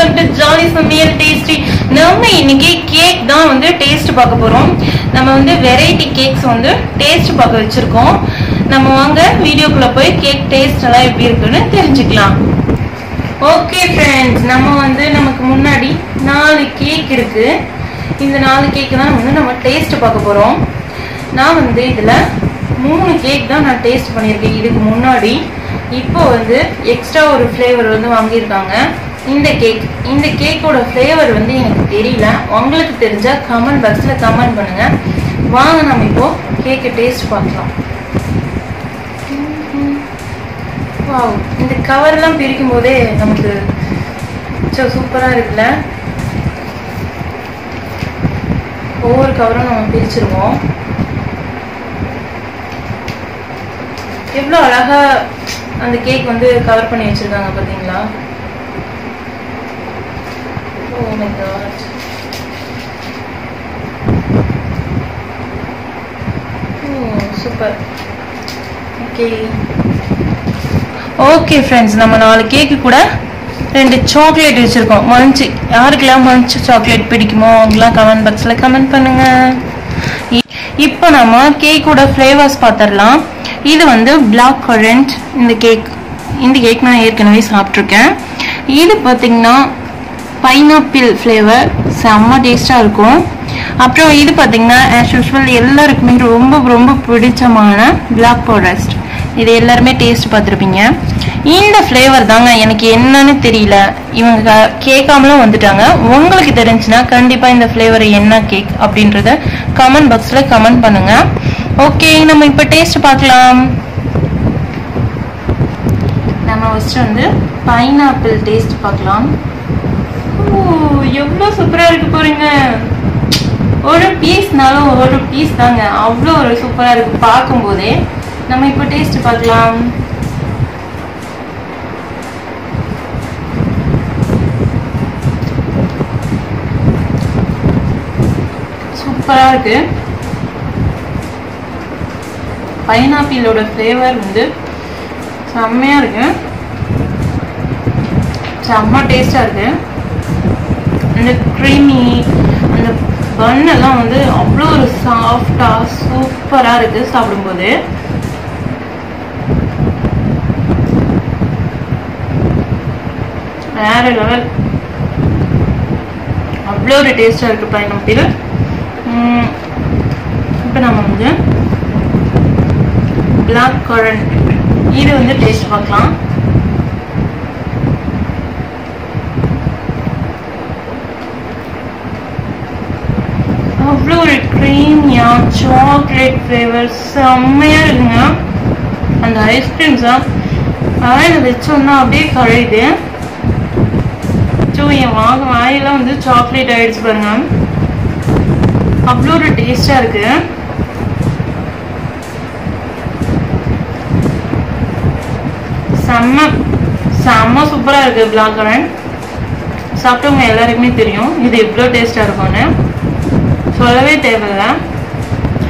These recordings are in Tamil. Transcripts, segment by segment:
வெல்கம் டு ஜாலி சமையல் டேஸ்டி நம்ம இன்னைக்கு கேக் தான் வந்து டேஸ்ட் பார்க்க போறோம். நம்ம வந்து வெரைட்டி கேக்ஸ் வந்து டேஸ்ட் பார்க்க வச்சிருக்கோம். நம்ம வாங்க வீடியோக்குள்ள போய் கேக் டேஸ்ட் எல்லாம் எப்படி இருக்குன்னு தெரிஞ்சுக்கலாம். ஓகே ஃப்ரெண்ட்ஸ் நம்ம வந்து நமக்கு முன்னாடி நாலு கேக் இருக்கு. இந்த நாலு கேக் தான் வந்து நம்ம டேஸ்ட் பார்க்க போறோம். நான் வந்து இதுல மூணு கேக் தான் நான் டேஸ்ட் பண்ணியிருக்கேன். இதுக்கு முன்னாடி இப்போ வந்து எக்ஸ்ட்ரா ஒரு ஃப்ளேவர் வந்து வாங்கியிருக்காங்க. இந்த கேக் இந்த கேக்கோட ஃப்ளேவர் வந்து எனக்கு தெரியல. உங்களுக்கு தெரிஞ்சால் கமெண்ட் பாக்ஸில் கமெண்ட் பண்ணுங்கள் வாங்க நம்ம இப்போது கேக்கை டேஸ்ட் பார்க்கலாம். வாவ் இந்த கவர்லாம் பிரிக்கும் போதே நமக்கு சூப்பராக இருக்குல்ல? ஒவ்வொரு கவரும் நம்ம பிரிச்சிருவோம். எவ்வளோ அழகாக அந்த கேக் வந்து கவர் பண்ணி வச்சிருக்காங்க பார்த்தீங்களா? சூப்பர் ஓகே ஓகே ஃப்ரெண்ட்ஸ் நம்ம நாலு கேக்கு கூட ரெண்டு சாக்லேட் வச்சுருக்கோம். மஞ்சு யாருக்கெல்லாம் மஞ்சு சாக்லேட் பிடிக்குமோ அவங்களாம் கமெண்ட் பாக்ஸில் கமெண்ட் பண்ணுங்க. இ- இப்போ நம்ம கேக்கோட ஃப்ளேவர்ஸ் பார்த்துடலாம் இது வந்து பிளாக் கரண்ட் இந்த கேக் இந்த கேக் நான் ஏற்கனவே சாப்பிட்ருக்கேன் இது பார்த்தீங்கன்னா பைனாப்பிள் ஃப்ளேவர் செம்ம டேஸ்டாக இருக்கும். அப்புறம் இது பார்த்தீங்கன்னா ஆஸ் யூஸ்வல் எல்லாருக்குமே ரொம்ப ரொம்ப பிடிச்சமான பிளாக் ஃபாரஸ்ட் இது எல்லாருமே டேஸ்ட் பார்த்துருப்பீங்க. இந்த ஃப்ளேவர் தாங்க எனக்கு என்னன்னு தெரியல. இவங்க கேட்காமலும் வந்துட்டாங்க. உங்களுக்கு தெரிஞ்சுன்னா கண்டிப்பாக இந்த ஃப்ளேவர் என்ன கேக் அப்படின்றத கமெண்ட் பாக்ஸில் கமெண்ட் பண்ணுங்க. ஓகே நம்ம இப்போ டேஸ்ட் பார்க்கலாம். நம்ம ஃபஸ்ட்டு வந்து பைனாப்பிள் டேஸ்ட் பார்க்கலாம். எவ்வளோ சூப்பராக இருக்கு போறீங்க ஒரு பீஸ்னாலும் ஒரு பீஸ் தாங்க. அவ்வளோ ஒரு சூப்பராக இருக்கு. பார்க்கும்போதே நம்ம இப்போ டேஸ்ட் பார்க்கலாம். சூப்பராக இருக்கு. பைனாப்பிளோட ஃப்ளேவர் வந்து செம்மையாக இருக்கு. செம்ம டேஸ்டாக இருக்கு. அந்த க்ரீமி அந்த பன் எல்லாம் வந்து அவ்வளோ ஒரு சாஃப்டாக சூப்பராக இருக்குது சாப்பிடும்போது. வேற லெவல் அவ்வளோ ஒரு டேஸ்டாக இருக்கு பைனாப்பிள் இப்போ நம்ம வந்து பிளாக் கரண்ட் இது வந்து டேஸ்ட் பார்க்கலாம் அவ்வளோ ஒரு செம்மையா சாக்லேட் ஃப்ளேவர் செம்மையாக இருக்குங்க. அந்த ஐஸ்கிரீம்ஸா வாயில் வச்சோன்னா அப்படியே கழுது ஸோ என் வாங்க வாயெல்லாம் வந்து சாக்லேட் ஆயிடுச்சு பாருங்க. அவ்வளோ ஒரு டேஸ்டாக இருக்கு. செம்ம செம்ம சூப்பராக இருக்கு பிளாக் கரண்ட் சாப்பிட்டவங்க எல்லாருக்குமே தெரியும். இது எவ்வளோ டேஸ்ட்டாக இருக்கும்னு. சொல்லவே தேவையில்லை.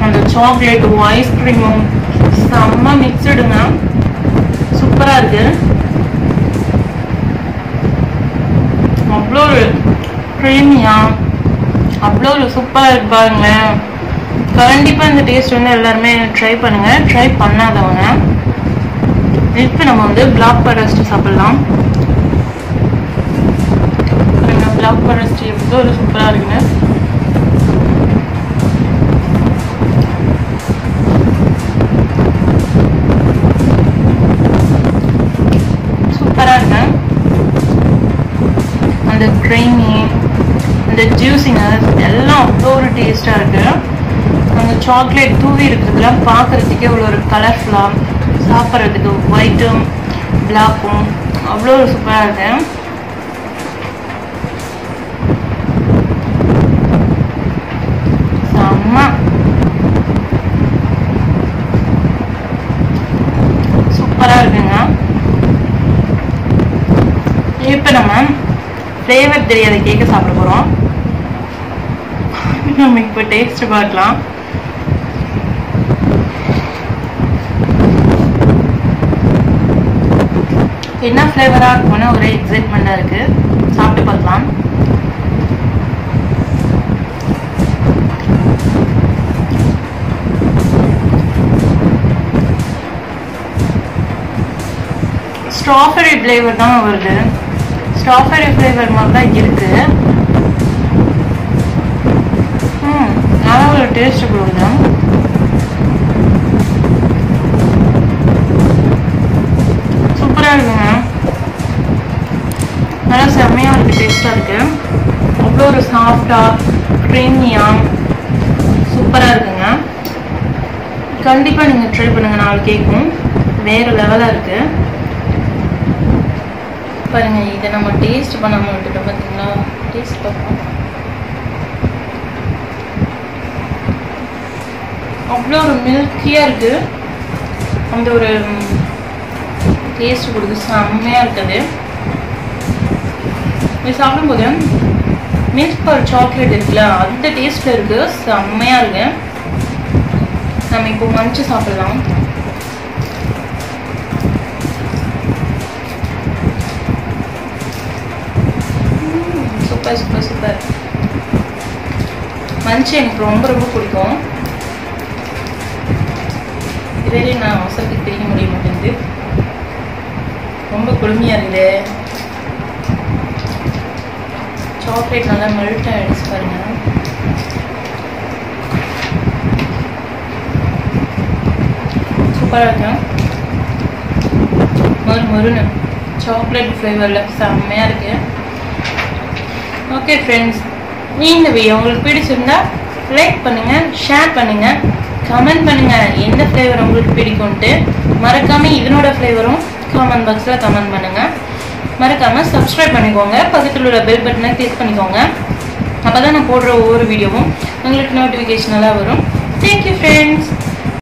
அந்த சாக்லேட்டும் ஐஸ்கிரீமும் செம்ம மிக்சடுங்க சூப்பராக இருக்கு. அவ்வளோ ஒரு க்ரீமியா அவ்வளோ ஒரு சூப்பராக இருக்கு பாருங்களேன். கண்டிப்பாக இந்த டேஸ்ட் வந்து எல்லாருமே ட்ரை பண்ணுங்கள் ட்ரை பண்ணாதவங்க இப்போ நம்ம வந்து பிளாக் ஃபாரஸ்ட் சாப்பிட்லாம். பிளாக் ஃபாரஸ்ட் எவ்வளோ ஒரு சூப்பராக இருக்குங்க சூப்பராக இருக்கு அந்த க்ரீமி இந்த ஜூஸினஸ் எல்லாம் அவ்வளோ ஒரு டேஸ்ட்டாக இருக்குது அந்த சாக்லேட் தூவி இருக்கிறதுலாம் பார்க்கறதுக்கே அவ்வளோ ஒரு கலர்ஃபுல்லாக சாப்பிட்றதுக்கு ஒயிட்டும் பிளாக்கும் அவ்வளோ ஒரு சூப்பராக இருக்கு. செம்ம சூப்பராக இருக்குங்க இப்போ நம்ம ஃப்ளேவர் தெரியாத கேக்கை சாப்பிட போகிறோம் நம்ம இப்போ டேஸ்ட் பார்க்கலாம். என்ன ஃப்ளேவராக இருக்கும்னு ஒரே எக்ஸைட்மெண்ட்டாக இருக்குது சாப்பிட்டு பார்க்கலாம். ஸ்ட்ராபெரி ஃப்ளேவர் தான் வருது. ஸ்ட்ராபெரி ஃப்ளேவர் மாதிரி தான் இருக்கு. ம் நல்லா ஒரு டேஸ்ட் கொடுங்க சூப்பராக இருக்குங்க. நல்லா செம்மையாக இருக்குது டேஸ்ட்டாக இருக்குது அவ்வளோ ஒரு சாஃப்டாக க்ரீமியாக சூப்பராக இருக்குங்க. கண்டிப்பாக நீங்கள் ட்ரை பண்ணுங்கள் நாலு கேக்கும் வேறு லெவலாக இருக்குது பாருங்க இதை நம்ம டேஸ்ட் பண்ணாமல் விட்டுட்டோம் பார்த்தீங்களா டேஸ்ட் பார்ப்போம் அவ்வளோ ஒரு மில்கியாக இருக்குது அந்த ஒரு டேஸ்ட் கொடுக்குது செம்மையாக இருக்குது. இது சாப்பிடும்போது மில்க் பர் சாக்லேட் இருக்குல்ல அந்த டேஸ்ட்டில் இருக்குது செம்மையாக இருக்கு. நம்ம இப்போ மஞ்சள் சாப்பிடலாம். சூப்பர் சூப்பர் சூப்பர் மஞ்சள் எனக்கு ரொம்ப ரொம்ப பிடிக்கும். இதுவரையும் நான் அவசரத்துக்கு பிரிக்க முடிய மாட்டேங்குது. ரொம்ப குளுமையாக இருக்குது. சாக்லேட் நல்லா மெல்ட் ஆகிடுச்சு பாருங்க. சூப்பராக இருக்கும். மறு மறுன்னு. சாக்லேட் ஃப்ளேவரில் செம்மையாக இருக்குது ஓகே ஃப்ரெண்ட்ஸ் இந்த வீடியோ உங்களுக்கு பிடிச்சிருந்தா லைக் பண்ணுங்கள் ஷேர் பண்ணுங்கள் கமெண்ட் பண்ணுங்கள் எந்த ஃப்ளேவர் உங்களுக்கு பிடிக்கும்ட்டு மறக்காமல் இதனோட ஃப்ளேவரும் கமெண்ட் பாக்ஸில் கமெண்ட் பண்ணுங்கள் மறக்காமல் சப்ஸ்கிரைப் பண்ணிக்கோங்க. பக்கத்தில் உள்ள பெல் பட்டனை கிளிக் பண்ணிக்கோங்க. அப்போ தான் நான் போடுற ஒவ்வொரு வீடியோவும் உங்களுக்கு நோட்டிஃபிகேஷனெல்லாம் வரும். Thank you friends